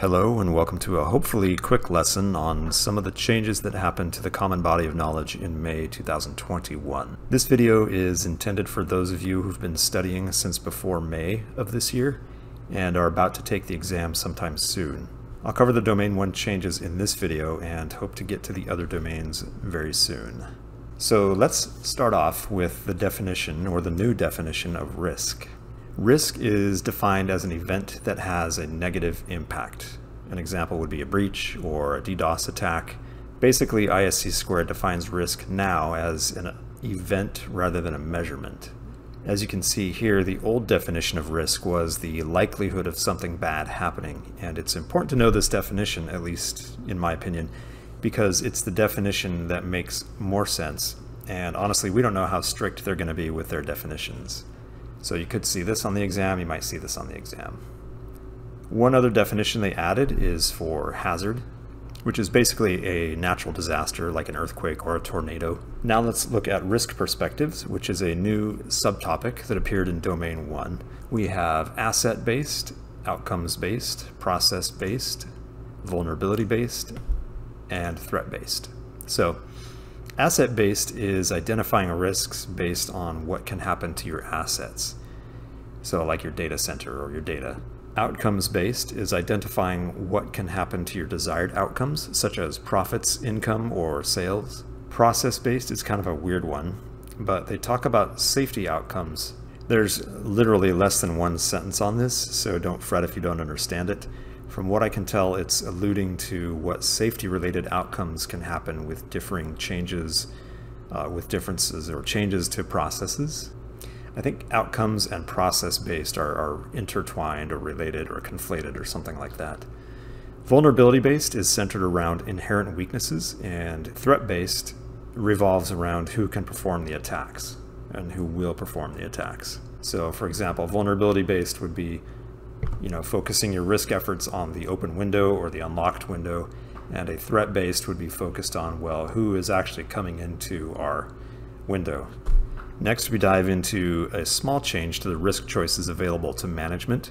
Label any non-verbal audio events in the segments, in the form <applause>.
Hello and welcome to a hopefully quick lesson on some of the changes that happened to the common body of knowledge in May 2021. This video is intended for those of you who've been studying since before May of this year and are about to take the exam sometime soon. I'll cover the domain 1 changes in this video and hope to get to the other domains very soon. So let's start off with the definition or the new definition of risk. Risk is defined as an event that has a negative impact. An example would be a breach or a DDoS attack. Basically, ISC squared defines risk now as an event rather than a measurement. As you can see here, the old definition of risk was the likelihood of something bad happening, and it's important to know this definition, at least in my opinion, because it's the definition that makes more sense, and honestly, we don't know how strict they're going to be with their definitions. So you could see this on the exam, you might see this on the exam. One other definition they added is for hazard, which is basically a natural disaster like an earthquake or a tornado. Now let's look at risk perspectives, which is a new subtopic that appeared in domain 1. We have asset-based, outcomes-based, process-based, vulnerability-based, and threat-based. So Asset-based is identifying risks based on what can happen to your assets. So like your data center or your data. Outcomes-based is identifying what can happen to your desired outcomes, such as profits, income, or sales. Process-based is kind of a weird one, but they talk about safety outcomes. There's literally less than one sentence on this, so don't fret if you don't understand it. From what I can tell, it's alluding to what safety-related outcomes can happen with differing changes, uh, with differences or changes to processes. I think outcomes and process-based are, are intertwined or related or conflated or something like that. Vulnerability-based is centered around inherent weaknesses, and threat-based revolves around who can perform the attacks and who will perform the attacks. So for example, vulnerability-based would be you know, focusing your risk efforts on the open window or the unlocked window, and a threat-based would be focused on, well, who is actually coming into our window. Next, we dive into a small change to the risk choices available to management.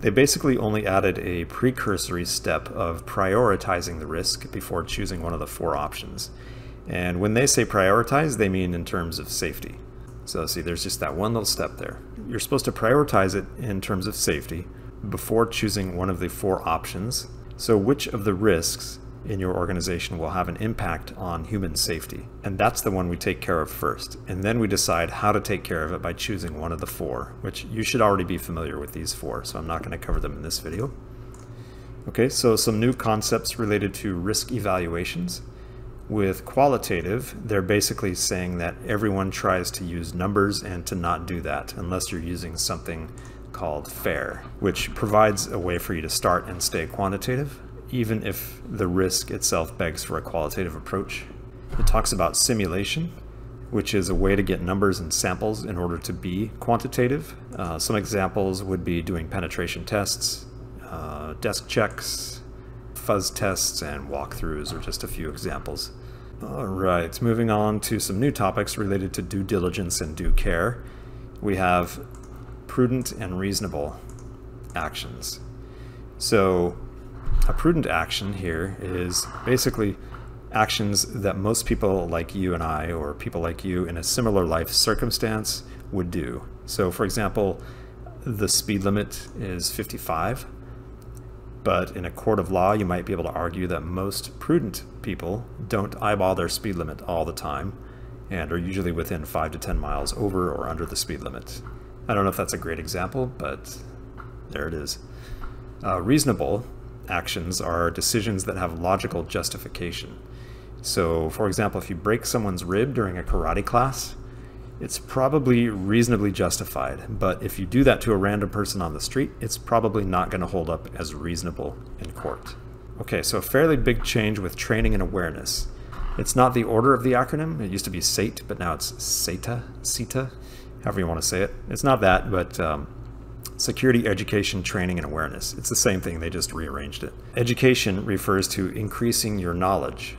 They basically only added a precursory step of prioritizing the risk before choosing one of the four options. And when they say prioritize, they mean in terms of safety. So see, there's just that one little step there. You're supposed to prioritize it in terms of safety, before choosing one of the four options. So which of the risks in your organization will have an impact on human safety? And that's the one we take care of first. And then we decide how to take care of it by choosing one of the four, which you should already be familiar with these four, so I'm not going to cover them in this video. Okay, so some new concepts related to risk evaluations. With qualitative, they're basically saying that everyone tries to use numbers and to not do that unless you're using something called FAIR, which provides a way for you to start and stay quantitative, even if the risk itself begs for a qualitative approach. It talks about simulation, which is a way to get numbers and samples in order to be quantitative. Uh, some examples would be doing penetration tests, uh, desk checks, fuzz tests, and walkthroughs are just a few examples. All right, moving on to some new topics related to due diligence and due care. We have prudent and reasonable actions. So a prudent action here is basically actions that most people like you and I, or people like you in a similar life circumstance, would do. So, for example, the speed limit is 55, but in a court of law, you might be able to argue that most prudent people don't eyeball their speed limit all the time and are usually within 5 to 10 miles over or under the speed limit. I don't know if that's a great example, but there it is. Uh, reasonable actions are decisions that have logical justification. So, for example, if you break someone's rib during a karate class, it's probably reasonably justified. But if you do that to a random person on the street, it's probably not going to hold up as reasonable in court. Okay, so a fairly big change with training and awareness. It's not the order of the acronym. It used to be SATE, but now it's SETA, SETA however you want to say it. It's not that, but um, security, education, training, and awareness. It's the same thing, they just rearranged it. Education refers to increasing your knowledge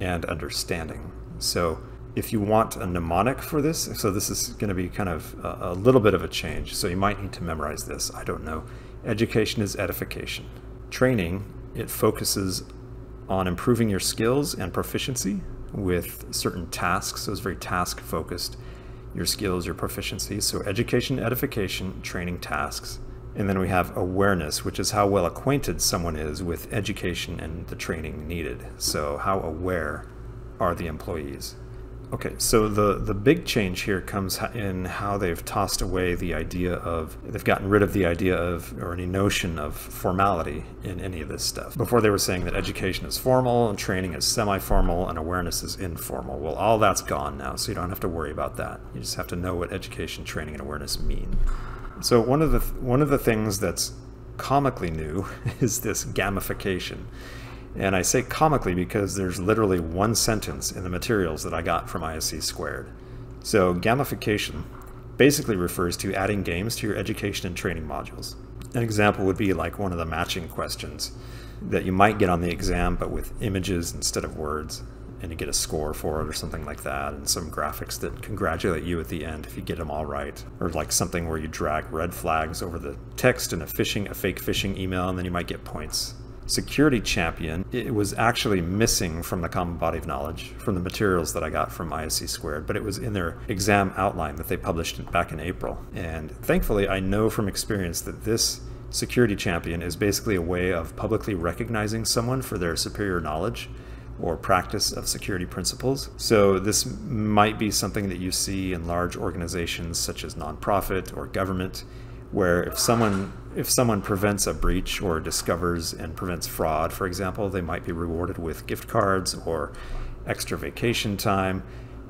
and understanding. So if you want a mnemonic for this, so this is going to be kind of a, a little bit of a change, so you might need to memorize this. I don't know. Education is edification. training, it focuses on improving your skills and proficiency with certain tasks. So it's very task focused. Your skills, your proficiency. So education, edification, training tasks. And then we have awareness, which is how well acquainted someone is with education and the training needed. So, how aware are the employees? Okay, so the, the big change here comes in how they've tossed away the idea of, they've gotten rid of the idea of, or any notion of formality in any of this stuff. Before they were saying that education is formal, and training is semi formal, and awareness is informal. Well, all that's gone now, so you don't have to worry about that. You just have to know what education, training, and awareness mean. So one of the one of the things that's comically new <laughs> is this gamification. And I say comically because there's literally one sentence in the materials that I got from ISC squared. So gamification basically refers to adding games to your education and training modules. An example would be like one of the matching questions that you might get on the exam but with images instead of words and you get a score for it or something like that, and some graphics that congratulate you at the end if you get them all right, or like something where you drag red flags over the text in a phishing, a fake phishing email, and then you might get points. Security Champion, it was actually missing from the Common Body of Knowledge, from the materials that I got from ISC Squared, but it was in their exam outline that they published back in April. And thankfully, I know from experience that this Security Champion is basically a way of publicly recognizing someone for their superior knowledge or practice of security principles. So this might be something that you see in large organizations such as nonprofit or government, where if someone if someone prevents a breach or discovers and prevents fraud, for example, they might be rewarded with gift cards or extra vacation time.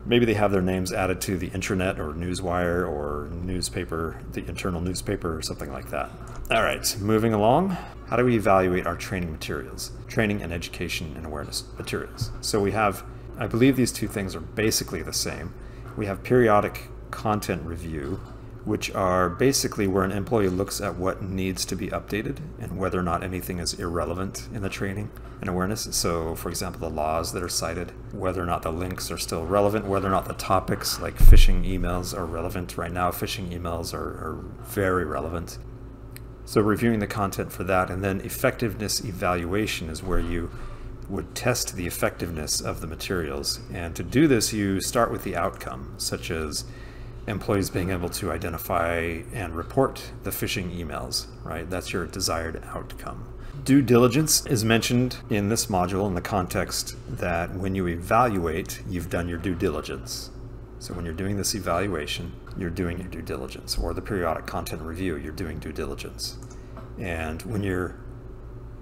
Maybe they have their names added to the intranet or newswire or newspaper, the internal newspaper or something like that. All right, moving along. How do we evaluate our training materials? Training and education and awareness materials. So we have, I believe these two things are basically the same. We have periodic content review, which are basically where an employee looks at what needs to be updated and whether or not anything is irrelevant in the training and awareness. So, for example, the laws that are cited, whether or not the links are still relevant, whether or not the topics like phishing emails are relevant. Right now, phishing emails are, are very relevant. So reviewing the content for that, and then effectiveness evaluation is where you would test the effectiveness of the materials. And to do this, you start with the outcome, such as employees being able to identify and report the phishing emails, right? That's your desired outcome. Due diligence is mentioned in this module in the context that when you evaluate, you've done your due diligence. So when you're doing this evaluation, you're doing your due diligence, or the periodic content review, you're doing due diligence. And when you're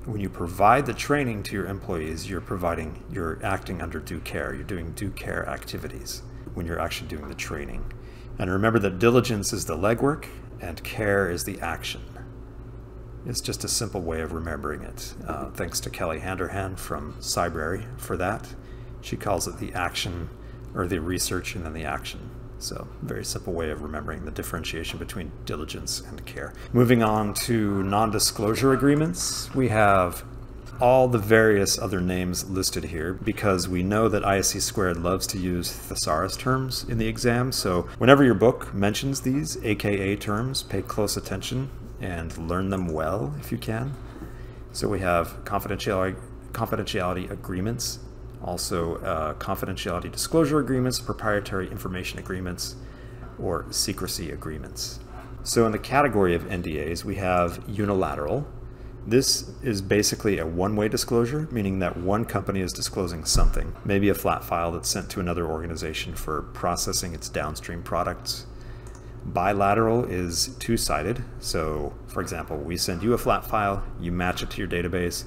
when you provide the training to your employees, you're providing, you're acting under due care. You're doing due care activities when you're actually doing the training. And remember that diligence is the legwork and care is the action. It's just a simple way of remembering it. Uh, thanks to Kelly Handerhan from Cybrary for that. She calls it the action or the research and then the action. So, very simple way of remembering the differentiation between diligence and care. Moving on to non disclosure agreements, we have all the various other names listed here because we know that ISC squared loves to use thesaurus terms in the exam. So, whenever your book mentions these AKA terms, pay close attention and learn them well if you can. So, we have confidentiality, confidentiality agreements also uh, confidentiality disclosure agreements, proprietary information agreements, or secrecy agreements. So in the category of NDAs, we have unilateral. This is basically a one-way disclosure, meaning that one company is disclosing something, maybe a flat file that's sent to another organization for processing its downstream products. Bilateral is two-sided, so for example, we send you a flat file, you match it to your database,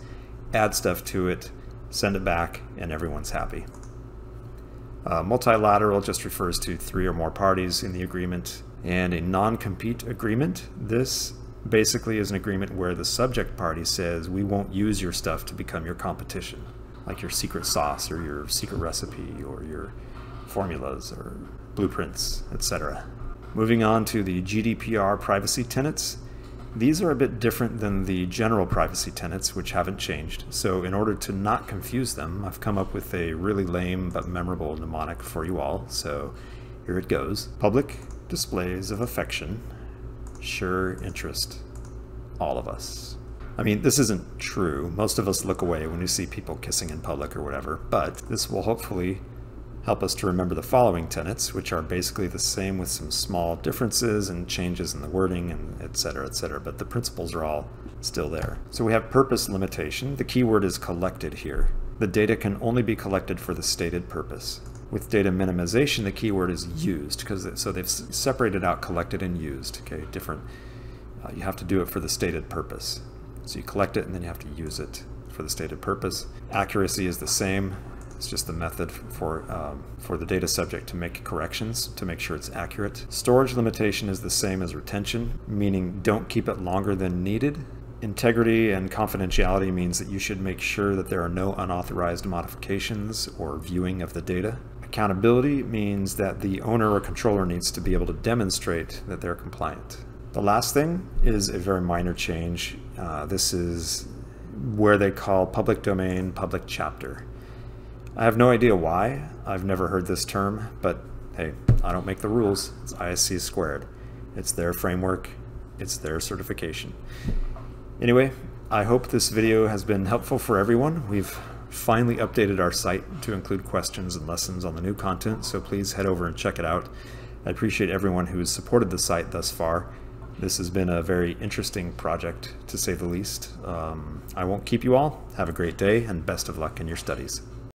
add stuff to it, send it back, and everyone's happy. Uh, multilateral just refers to three or more parties in the agreement. And a non-compete agreement, this basically is an agreement where the subject party says, we won't use your stuff to become your competition, like your secret sauce or your secret recipe or your formulas or blueprints, etc. Moving on to the GDPR privacy tenets. These are a bit different than the general privacy tenets, which haven't changed. So in order to not confuse them, I've come up with a really lame but memorable mnemonic for you all. So here it goes. Public displays of affection, sure interest, all of us. I mean, this isn't true. Most of us look away when we see people kissing in public or whatever, but this will hopefully help us to remember the following tenets, which are basically the same with some small differences and changes in the wording and et cetera, et cetera, but the principles are all still there. So we have purpose limitation. The keyword is collected here. The data can only be collected for the stated purpose. With data minimization, the keyword is used, because so they've separated out collected and used, okay, different. Uh, you have to do it for the stated purpose. So you collect it and then you have to use it for the stated purpose. Accuracy is the same. It's just the method for, um, for the data subject to make corrections to make sure it's accurate. Storage limitation is the same as retention, meaning don't keep it longer than needed. Integrity and confidentiality means that you should make sure that there are no unauthorized modifications or viewing of the data. Accountability means that the owner or controller needs to be able to demonstrate that they're compliant. The last thing is a very minor change. Uh, this is where they call public domain public chapter. I have no idea why. I've never heard this term, but hey, I don't make the rules. It's ISC squared. It's their framework. It's their certification. Anyway, I hope this video has been helpful for everyone. We've finally updated our site to include questions and lessons on the new content, so please head over and check it out. I appreciate everyone who has supported the site thus far. This has been a very interesting project, to say the least. Um, I won't keep you all. Have a great day, and best of luck in your studies.